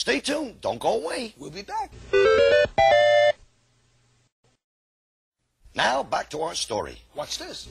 Stay tuned. Don't go away. We'll be back. Now back to our story. Watch this.